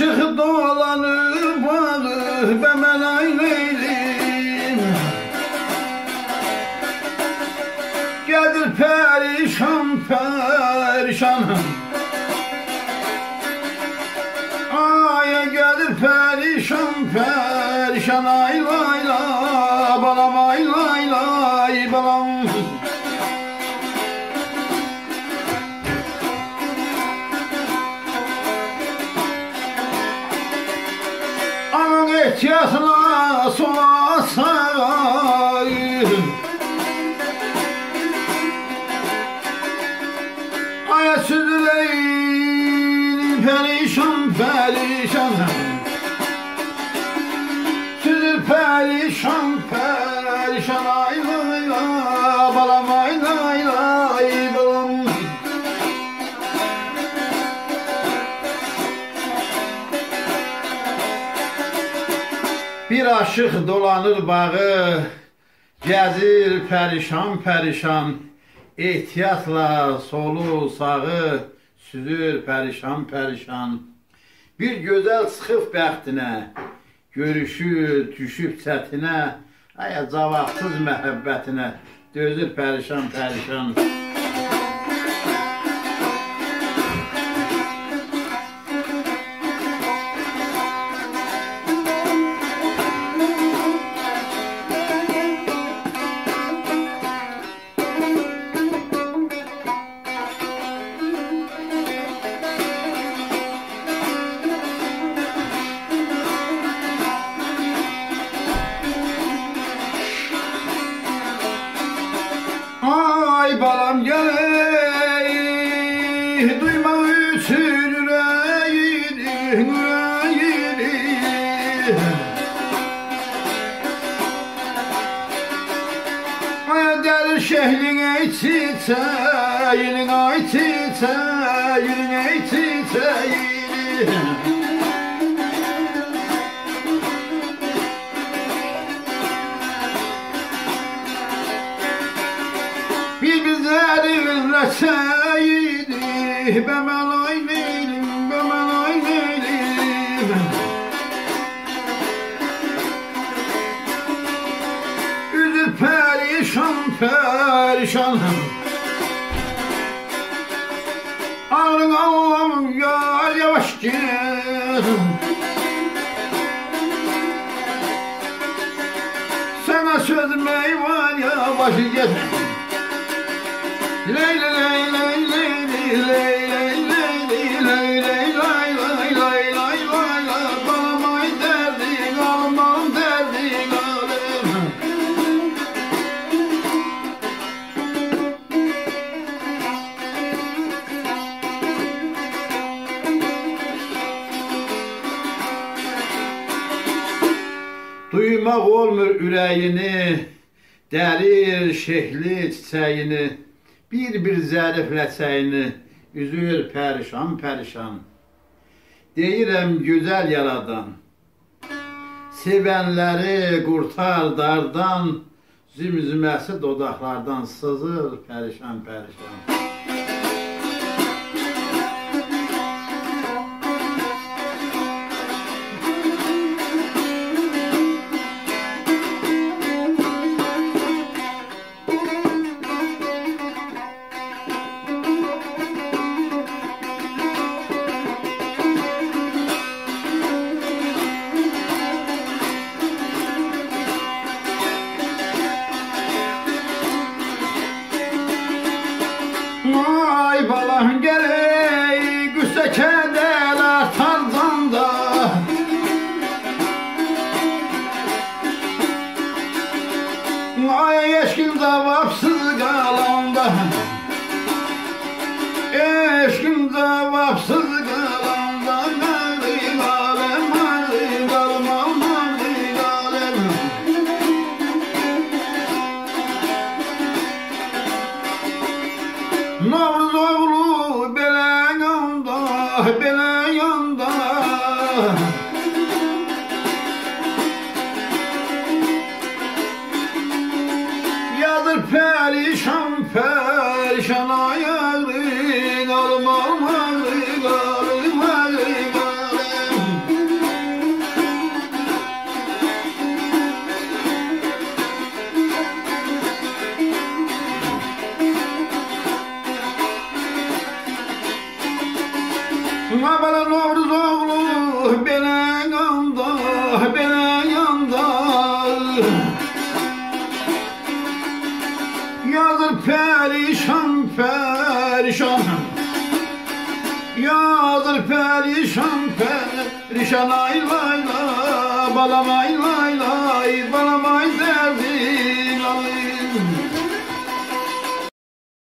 aşık dolanır bağı ben aynıyım Gelir perişan perişanım. Ay gelir perişan perişan ay ihlas olsaydı Aya süzüleydi perişan perişan. Süzül perişan perişan. Bir aşık dolanır bağı Gəzir perişan Ehtiyatla solu sağı Süzür perişan Bir gözəl çıxıb bəxtinə Görüşür, düşüb çətinə Aya cavabsız məhəbbətinə Dözür perişan Yüreğini duyma üsür yüreğini yüreğini Der şehrin eyti teyinin eyti teyinin eyti teyinin Bir bizleri ürlesin leyli be melay leyli be melay leyli Üzül perişan perişan Ağrın Allah'ım gel yavaş Duymaq olmur ürəyini Dəlir şehli çiçəyini Bir-bir zərifləçəyini Üzür pərişan pərişan. Deyirəm gözəl yaradan Sevənləri qurtar dardan Zümzüməsi dodaqlardan sızır pərişan Ay balam geley güse kedela tarzanda Ay eşkim davapsız kalanda Eşkim davapsız belen yanda. Yadır perişan perişan ayarın belen yanda Yazır perişan perişan. Yazır perişan perişan. Ay lay lay Balam ay lay lay balam ay derdi